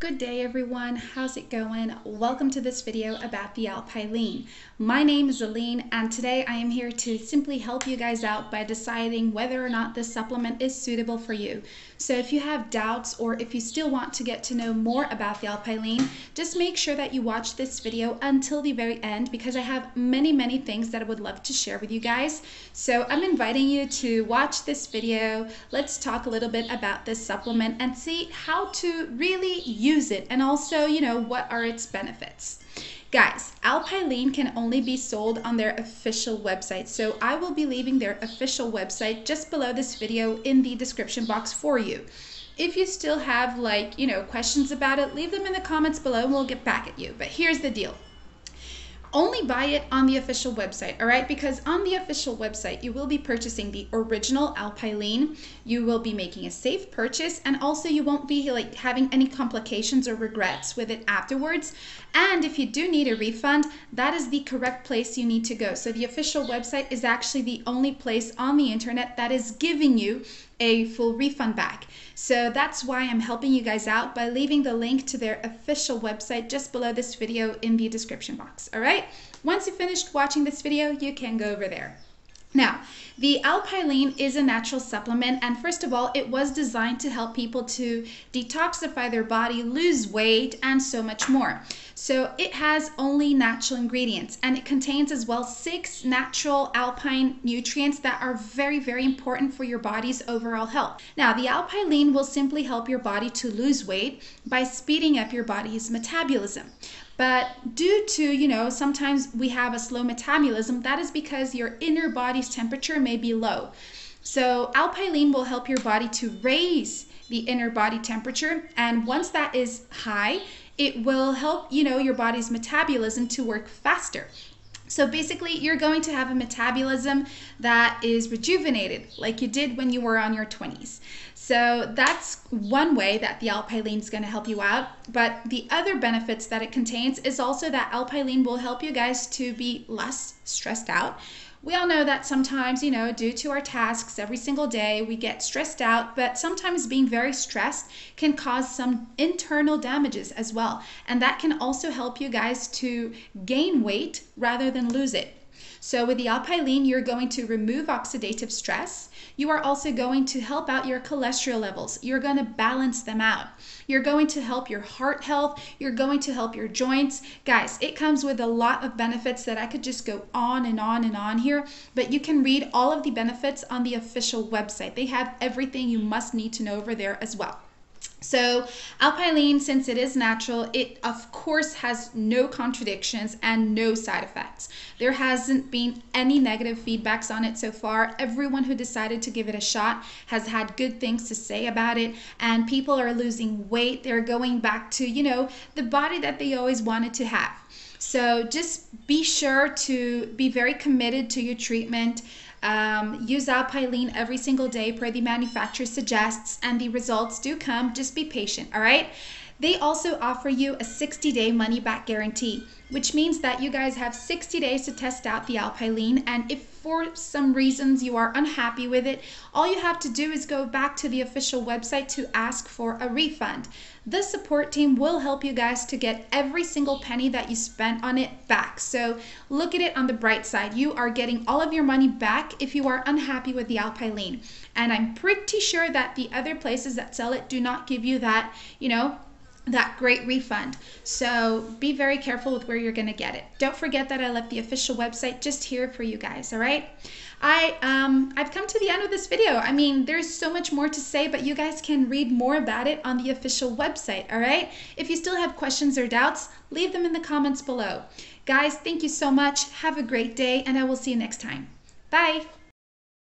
Good day everyone, how's it going? Welcome to this video about the Alpilean. My name is Aline and today I am here to simply help you guys out by deciding whether or not this supplement is suitable for you. So if you have doubts or if you still want to get to know more about the Alpilean, just make sure that you watch this video until the very end because I have many, many things that I would love to share with you guys. So I'm inviting you to watch this video. Let's talk a little bit about this supplement and see how to really use use it and also, you know, what are its benefits. Guys, Alpilean can only be sold on their official website. So I will be leaving their official website just below this video in the description box for you. If you still have like, you know, questions about it, leave them in the comments below and we'll get back at you. But here's the deal only buy it on the official website, all right? Because on the official website, you will be purchasing the original Alpilean. You will be making a safe purchase, and also you won't be like having any complications or regrets with it afterwards. And if you do need a refund, that is the correct place you need to go. So the official website is actually the only place on the internet that is giving you a full refund back. So that's why I'm helping you guys out by leaving the link to their official website just below this video in the description box. All right. Once you've finished watching this video, you can go over there. Now, the Alpilean is a natural supplement, and first of all, it was designed to help people to detoxify their body, lose weight, and so much more. So it has only natural ingredients, and it contains as well six natural alpine nutrients that are very, very important for your body's overall health. Now, the Alpilean will simply help your body to lose weight by speeding up your body's metabolism. But due to, you know, sometimes we have a slow metabolism, that is because your inner body's temperature may be low. So Alpilean will help your body to raise the inner body temperature. And once that is high, it will help, you know, your body's metabolism to work faster. So basically, you're going to have a metabolism that is rejuvenated, like you did when you were on your 20s. So that's one way that the Alpilean is going to help you out. But the other benefits that it contains is also that Alpilean will help you guys to be less stressed out we all know that sometimes, you know, due to our tasks every single day, we get stressed out, but sometimes being very stressed can cause some internal damages as well. And that can also help you guys to gain weight rather than lose it. So with the Alpilean, you're going to remove oxidative stress. You are also going to help out your cholesterol levels. You're going to balance them out. You're going to help your heart health. You're going to help your joints. Guys, it comes with a lot of benefits that I could just go on and on and on here, but you can read all of the benefits on the official website. They have everything you must need to know over there as well. So Alpilean, since it is natural, it of course has no contradictions and no side effects. There hasn't been any negative feedbacks on it so far. Everyone who decided to give it a shot has had good things to say about it and people are losing weight. They're going back to, you know, the body that they always wanted to have. So just be sure to be very committed to your treatment. Um, use Alpilean every single day per the manufacturer suggests, and the results do come. Just be patient, all right? They also offer you a 60 day money back guarantee, which means that you guys have 60 days to test out the Alpilean. And if for some reasons you are unhappy with it, all you have to do is go back to the official website to ask for a refund. The support team will help you guys to get every single penny that you spent on it back. So look at it on the bright side. You are getting all of your money back if you are unhappy with the Alpilean. And I'm pretty sure that the other places that sell it do not give you that, you know, that great refund. So be very careful with where you're going to get it. Don't forget that I left the official website just here for you guys, all right? I um I've come to the end of this video. I mean, there's so much more to say, but you guys can read more about it on the official website, all right? If you still have questions or doubts, leave them in the comments below. Guys, thank you so much. Have a great day, and I will see you next time. Bye.